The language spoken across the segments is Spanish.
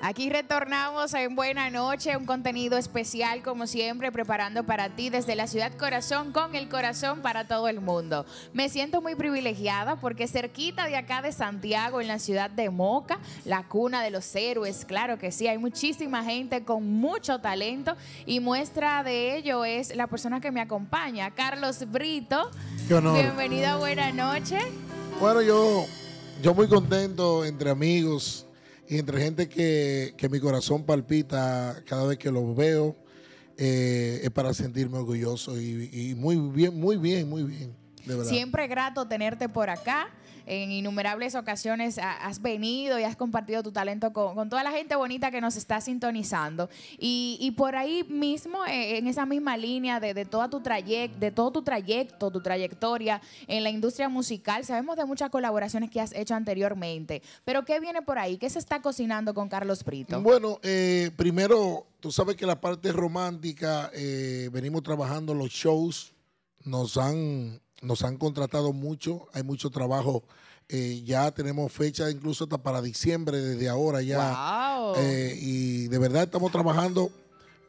Aquí retornamos en Buena Noche, un contenido especial como siempre, preparando para ti desde la ciudad corazón con el corazón para todo el mundo. Me siento muy privilegiada porque cerquita de acá de Santiago, en la ciudad de Moca, la cuna de los héroes, claro que sí, hay muchísima gente con mucho talento y muestra de ello es la persona que me acompaña, Carlos Brito. Qué honor. Bienvenido a Buena Noche. Bueno, yo, yo muy contento entre amigos y entre gente que, que mi corazón palpita cada vez que los veo. eh, es para sentirme orgulloso y, y muy bien, muy bien, muy bien. Siempre grato tenerte por acá. En innumerables ocasiones ha- has venido y has compartido tu talento con, toda la gente bonita que nos está sintonizando. Y, y por ahí mismo, eh, en esa misma línea de, de toda tu trayec- de todo tu trayecto, tu trayectoria en la industria musical, sabemos de muchas colaboraciones que has hecho anteriormente. Pero ¿qué viene por ahí? ¿Qué se está cocinando con Carlos Brito? Bueno, eh, primero, tú sabes que la parte romántica, eh, venimos trabajando los shows, nos han, nos han contratado mucho, hay mucho trabajo, eh, ya tenemos fecha incluso hasta para diciembre, desde ahora ya. ¡Wow! Eh, y de verdad estamos trabajando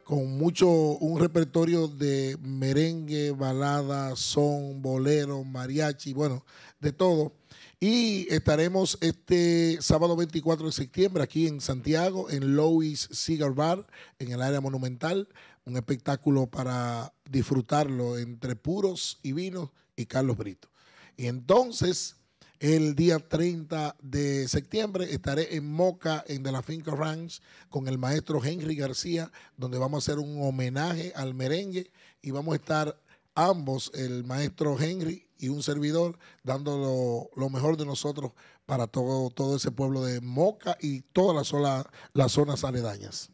con mucho, un repertorio de merengue, balada, son, bolero, mariachi, bueno, de todo. Y estaremos este sábado 24 de septiembre aquí en Santiago, en Louis Cigar Bar, en el área monumental. Un espectáculo para disfrutarlo entre puros y vinos Carlos Brito. Y entonces, el día 30 de septiembre estaré en Moca, en De la Finca Ranch, con el maestro Henry García, donde vamos a hacer un homenaje al merengue y vamos a estar ambos, el maestro Henry y un servidor, dando lo, mejor de nosotros para todo, todo ese pueblo de Moca y todas las, las zonas aledañas.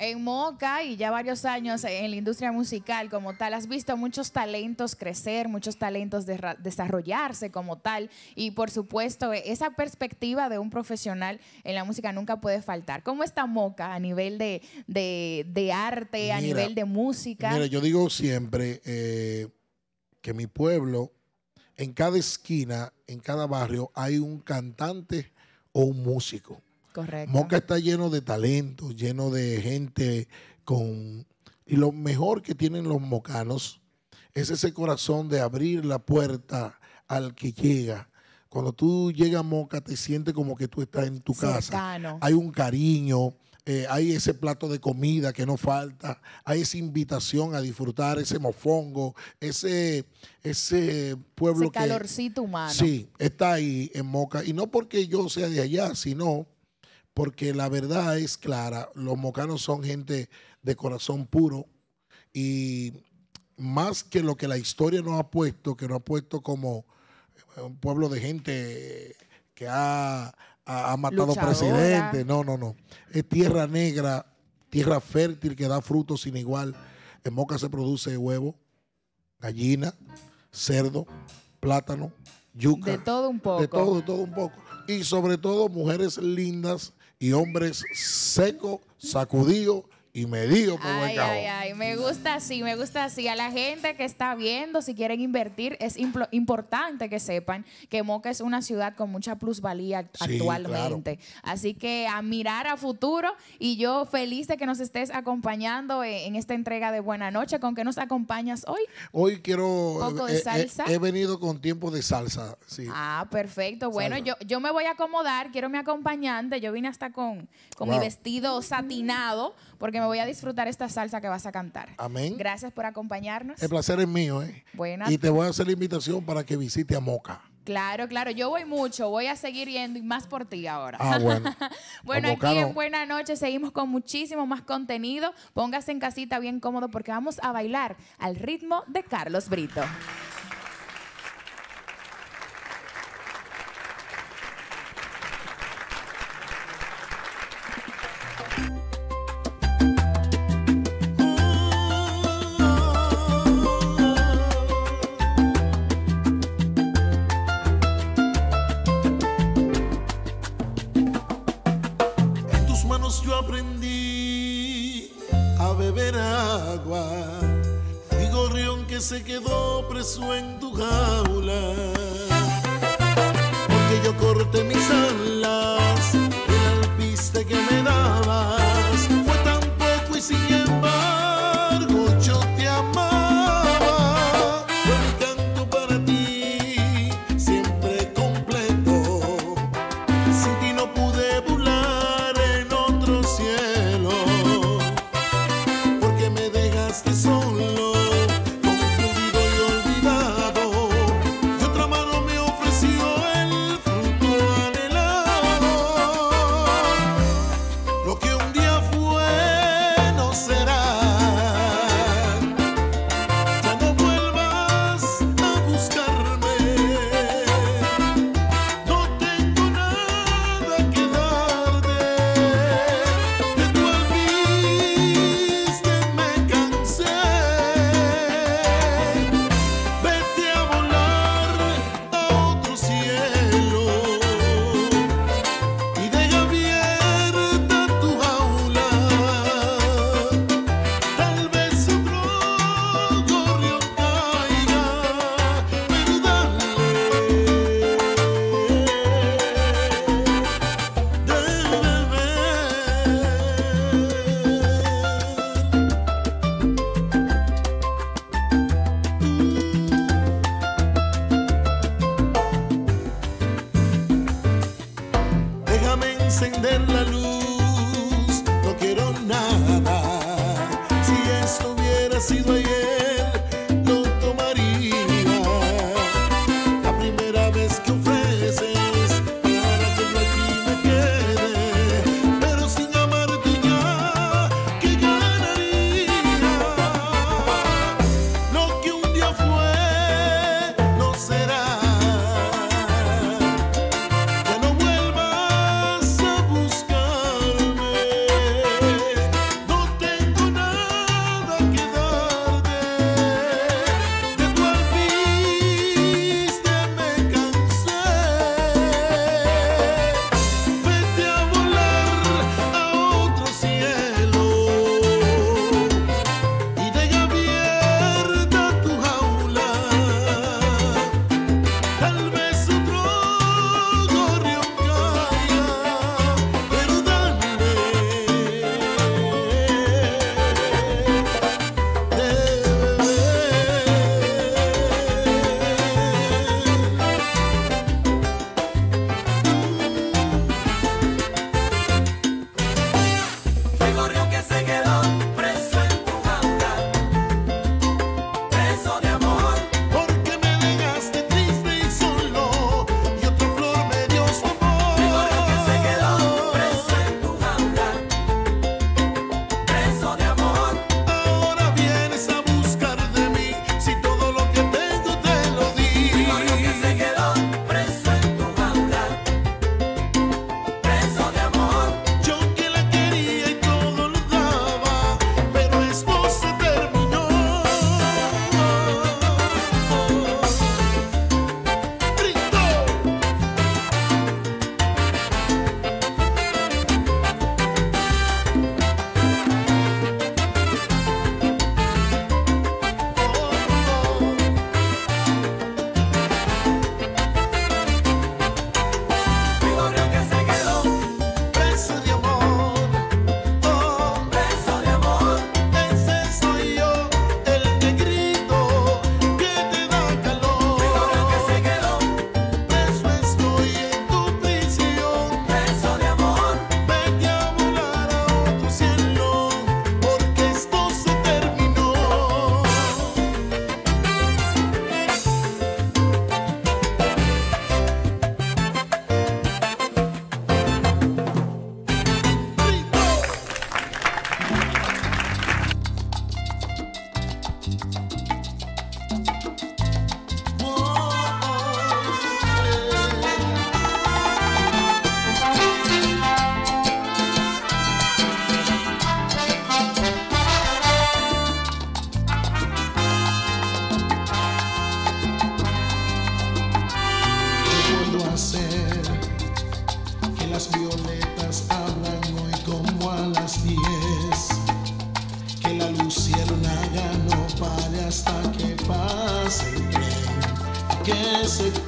En Moca y ya varios años en la industria musical como tal, has visto muchos talentos crecer, muchos talentos desarrollarse como tal y por supuesto esa perspectiva de un profesional en la música nunca puede faltar. ¿Cómo está Moca a nivel de, de- de arte, a nivel de música? Mira, yo digo siempre eh, que mi pueblo, en cada esquina, en cada barrio, hay un cantante o un músico. Correcto. Moca está lleno de talento, lleno de gente con... Y lo mejor que tienen los mocanos es ese corazón de abrir la puerta al que llega. Cuando tú llegas a Moca te sientes como que tú estás en tu casa. Hay un cariño, eh, hay ese plato de comida que no falta, hay esa invitación a disfrutar, ese mofongo, ese, ese pueblo Ese que... calorcito humano. Sí, está ahí en Moca. Y no porque yo sea de allá, sino porque la verdad es clara. Los mocanos son gente de corazón puro y más que lo que la historia nos ha puesto, que nos ha puesto como un pueblo de gente que ha, ha- ha matado Luchadora. presidentes. No, no, no. Es tierra negra, tierra fértil que da frutos sin igual. En Moca se produce huevo, gallina, cerdo, plátano, yuca. De todo un poco. De todo, de todo un poco. Y sobre todo mujeres lindas y hombres secos, sacudidos y medidos por buen Ay, cajón. ay, ay, me gusta así, me gusta así. A la gente que está viendo, si quieren invertir, es implo- importante que sepan que Moca es una ciudad con mucha plusvalía Sí, actualmente. Así que a mirar a futuro y yo feliz de que nos estés acompañando en, en esta entrega de Buena Noche. ¿Con qué nos acompañas hoy? Hoy quiero... Poco de eh, eh, salsa. he venido con tiempo de salsa, sí. Ah, perfecto. Bueno, Salsa. yo, yo me voy a acomodar, quiero mi acompañante. Yo vine hasta con, con mi vestido satinado porque me voy a disfrutar esta salsa que vas a cantar. Amén. Gracias por acompañarnos. El placer es mío, ¿eh? Buenas. Y te voy a hacer la invitación para que visite a Moca. Claro, claro. Yo voy mucho, voy a seguir yendo y más por ti ahora. Ah, bueno. bueno, aquí en Buena Noche seguimos con muchísimo más contenido. Póngase en casita bien cómodo porque vamos a bailar al ritmo de Carlos Brito. se quedó preso en tu jaula. Porque yo corté mis alas, el alpiste que me dabas fue tan poco y sin embargo yo te amaba. Fue mi canto para ti, siempre completo. Sin ti no pude volar en otro cielo. así lo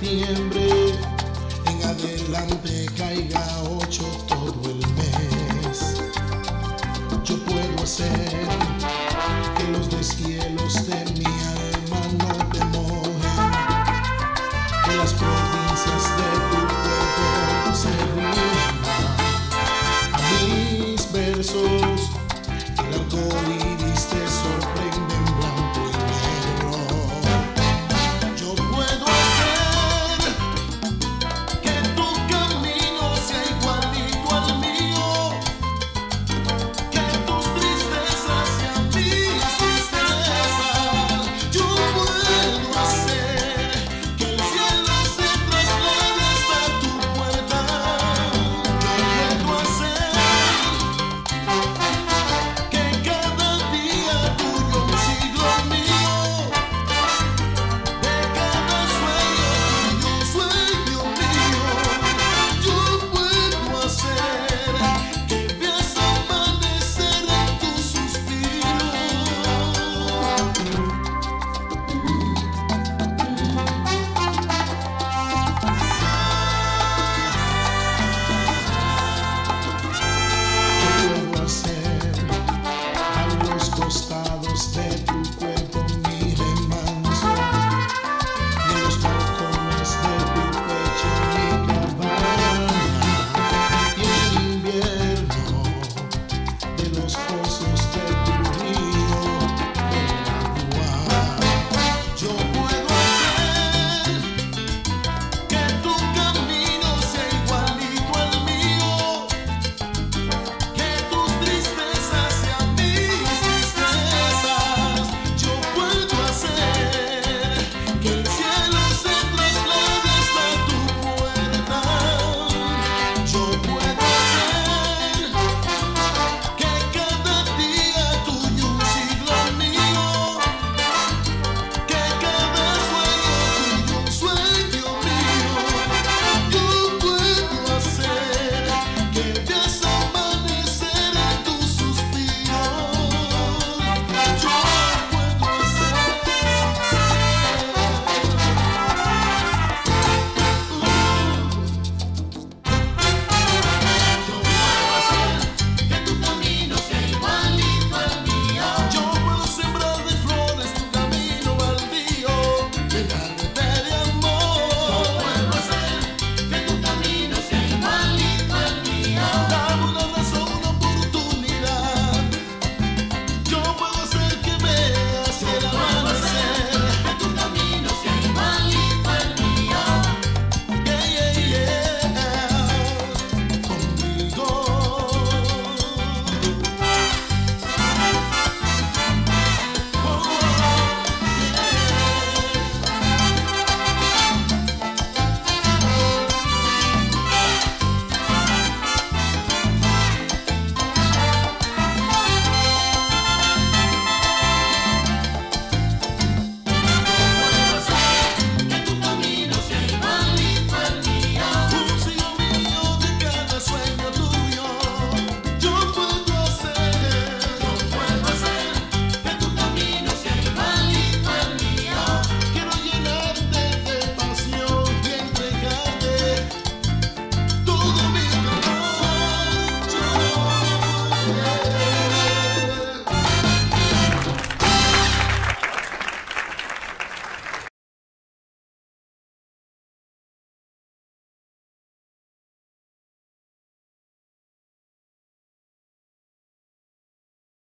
daba so